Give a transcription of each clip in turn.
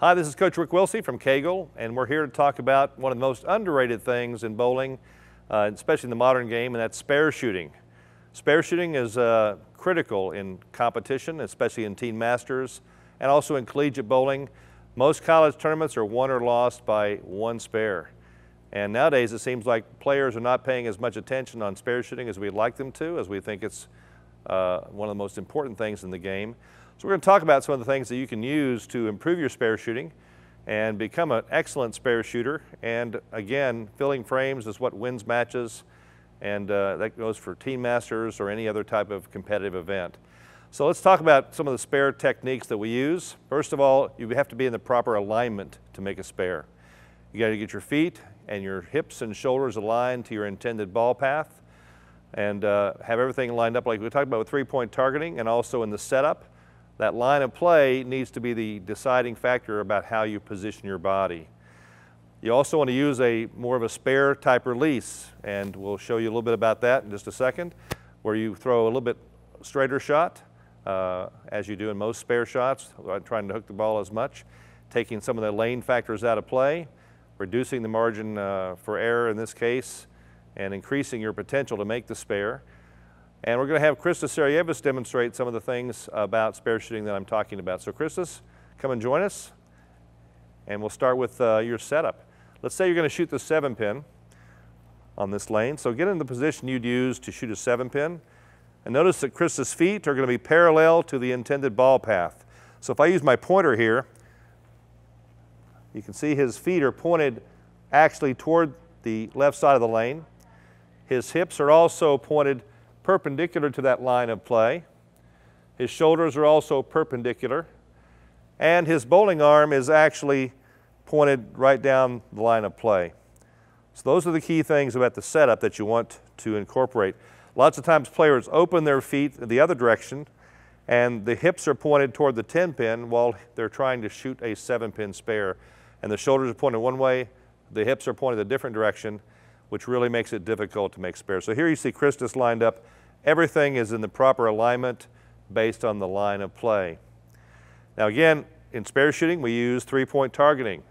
Hi, this is Coach Rick Wilsey from Kegel, and we're here to talk about one of the most underrated things in bowling, uh, especially in the modern game, and that's spare shooting. Spare shooting is uh, critical in competition, especially in Teen Masters, and also in collegiate bowling. Most college tournaments are won or lost by one spare. And nowadays it seems like players are not paying as much attention on spare shooting as we'd like them to, as we think it's uh, one of the most important things in the game. So we're going to talk about some of the things that you can use to improve your spare shooting and become an excellent spare shooter. And again, filling frames is what wins matches, and uh, that goes for Teen Masters or any other type of competitive event. So let's talk about some of the spare techniques that we use. First of all, you have to be in the proper alignment to make a spare. You got to get your feet and your hips and shoulders aligned to your intended ball path and uh, have everything lined up like we talked about with three-point targeting and also in the setup that line of play needs to be the deciding factor about how you position your body. You also want to use a more of a spare type release, and we'll show you a little bit about that in just a second, where you throw a little bit straighter shot, uh, as you do in most spare shots, trying to hook the ball as much, taking some of the lane factors out of play, reducing the margin uh, for error in this case, and increasing your potential to make the spare. And we're going to have Christos Sarayevis demonstrate some of the things about spare shooting that I'm talking about. So Christos, come and join us. And we'll start with uh, your setup. Let's say you're going to shoot the seven pin on this lane. So get in the position you'd use to shoot a seven pin. And notice that Chris's feet are going to be parallel to the intended ball path. So if I use my pointer here, you can see his feet are pointed actually toward the left side of the lane. His hips are also pointed perpendicular to that line of play. His shoulders are also perpendicular. And his bowling arm is actually pointed right down the line of play. So those are the key things about the setup that you want to incorporate. Lots of times players open their feet the other direction and the hips are pointed toward the 10 pin while they're trying to shoot a 7 pin spare. And the shoulders are pointed one way, the hips are pointed a different direction, which really makes it difficult to make spares. So here you see Christos lined up. Everything is in the proper alignment based on the line of play. Now again, in spare shooting, we use three-point targeting.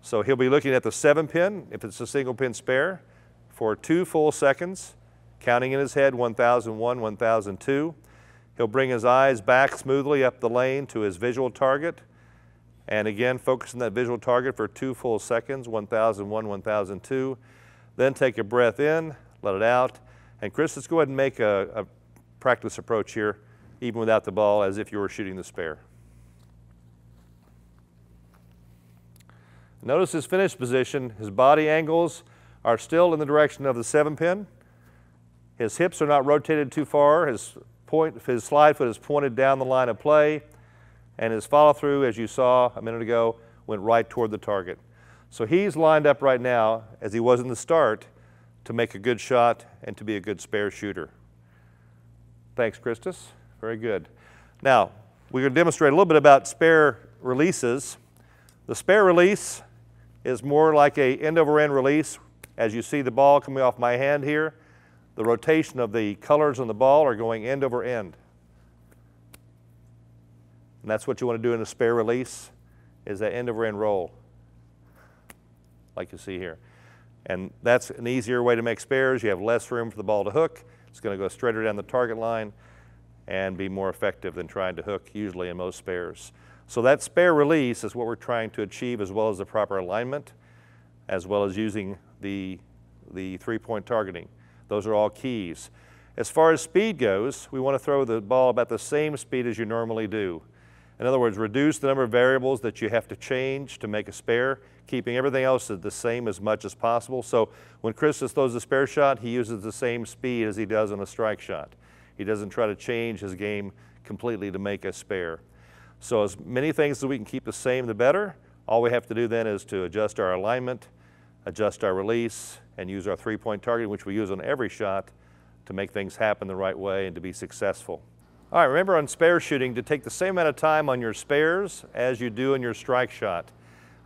So he'll be looking at the seven pin, if it's a single pin spare, for two full seconds, counting in his head 1001, 1002. He'll bring his eyes back smoothly up the lane to his visual target. And again, focus on that visual target for two full seconds, 1001, 1002. Then take a breath in, let it out. And Chris, let's go ahead and make a, a practice approach here, even without the ball, as if you were shooting the spare. Notice his finish position. His body angles are still in the direction of the seven pin. His hips are not rotated too far. His, point, his slide foot is pointed down the line of play. And his follow through, as you saw a minute ago, went right toward the target. So he's lined up right now, as he was in the start, to make a good shot and to be a good spare shooter. Thanks, Christos. Very good. Now, we're going to demonstrate a little bit about spare releases. The spare release is more like a end over end release. As you see the ball coming off my hand here, the rotation of the colors on the ball are going end over end. And that's what you want to do in a spare release, is that end over end roll like you see here. And that's an easier way to make spares. You have less room for the ball to hook. It's going to go straighter down the target line and be more effective than trying to hook usually in most spares. So that spare release is what we're trying to achieve as well as the proper alignment, as well as using the, the three-point targeting. Those are all keys. As far as speed goes, we want to throw the ball about the same speed as you normally do. In other words, reduce the number of variables that you have to change to make a spare, keeping everything else the same as much as possible. So when Chris throws a spare shot, he uses the same speed as he does on a strike shot. He doesn't try to change his game completely to make a spare. So as many things as we can keep the same, the better. All we have to do then is to adjust our alignment, adjust our release, and use our three-point targeting, which we use on every shot to make things happen the right way and to be successful. All right, remember on spare shooting to take the same amount of time on your spares as you do in your strike shot.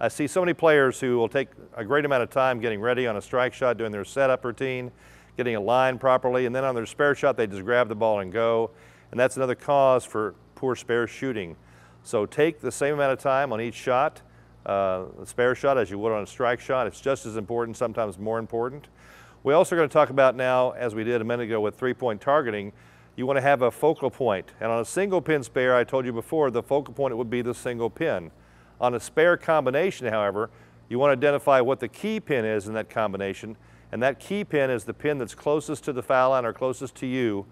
I see so many players who will take a great amount of time getting ready on a strike shot, doing their setup routine, getting a line properly, and then on their spare shot they just grab the ball and go. And that's another cause for poor spare shooting. So take the same amount of time on each shot, uh, spare shot as you would on a strike shot. It's just as important, sometimes more important. We also are going to talk about now, as we did a minute ago with three-point targeting, you want to have a focal point. And on a single pin spare, I told you before, the focal point would be the single pin. On a spare combination, however, you want to identify what the key pin is in that combination, and that key pin is the pin that's closest to the foul line or closest to you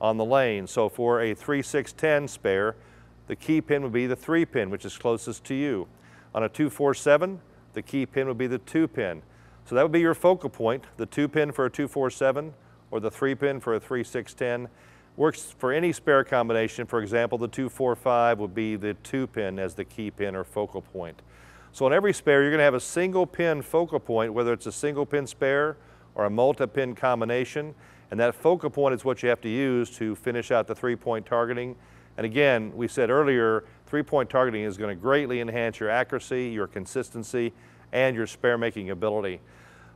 on the lane. So for a 3-6-10 spare, the key pin would be the 3 pin, which is closest to you. On a 2-4-7, the key pin would be the 2 pin. So that would be your focal point, the 2 pin for a 2-4-7 or the 3 pin for a 3-6-10. Works for any spare combination. For example, the 245 would be the 2 pin as the key pin or focal point. So on every spare, you're going to have a single pin focal point, whether it's a single pin spare or a multi-pin combination. And that focal point is what you have to use to finish out the three-point targeting. And again, we said earlier, three-point targeting is going to greatly enhance your accuracy, your consistency, and your spare making ability.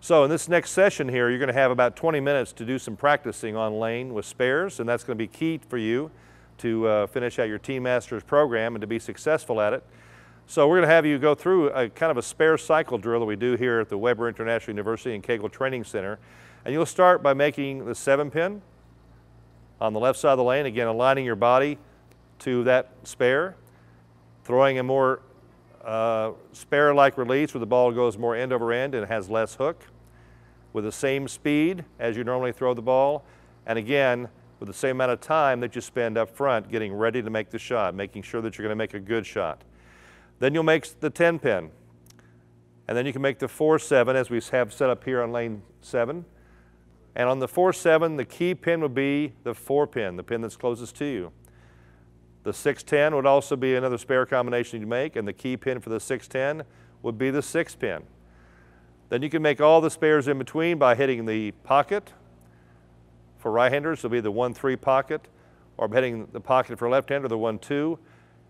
So in this next session here, you're going to have about 20 minutes to do some practicing on lane with spares, and that's going to be key for you to uh, finish out your Teen Masters program and to be successful at it. So we're going to have you go through a kind of a spare cycle drill that we do here at the Webber International University and Kegel Training Center. And you'll start by making the seven pin on the left side of the lane, again aligning your body to that spare, throwing a more uh, spare-like release where the ball goes more end over end and has less hook with the same speed as you normally throw the ball. And again, with the same amount of time that you spend up front getting ready to make the shot, making sure that you're going to make a good shot. Then you'll make the 10 pin. And then you can make the 4-7 as we have set up here on lane 7. And on the 4-7, the key pin would be the 4 pin, the pin that's closest to you. The 6-10 would also be another spare combination you make, and the key pin for the 6-10 would be the 6 pin. Then you can make all the spares in between by hitting the pocket. For right-handers, it'll be the 1-3 pocket, or hitting the pocket for left-hander, the 1-2.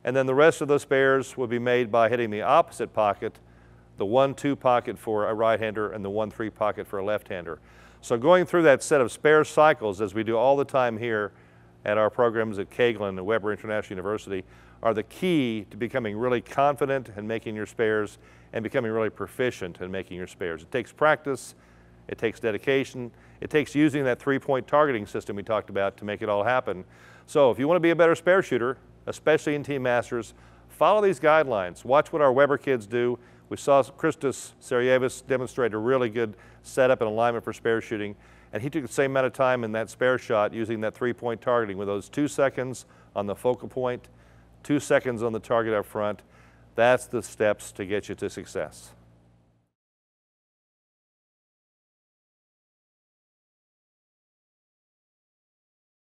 And then the rest of the spares will be made by hitting the opposite pocket, the 1-2 pocket for a right-hander and the 1-3 pocket for a left-hander. So going through that set of spare cycles, as we do all the time here, at our programs at Kegel and Webber International University are the key to becoming really confident in making your spares and becoming really proficient in making your spares. It takes practice, it takes dedication, it takes using that three-point targeting system we talked about to make it all happen. So if you want to be a better spare shooter, especially in Teen Masters, follow these guidelines. Watch what our Webber kids do. We saw Christos Sarajevis demonstrate a really good setup and alignment for spare shooting. And he took the same amount of time in that spare shot using that three-point targeting with those two seconds on the focal point, two seconds on the target up front. That's the steps to get you to success.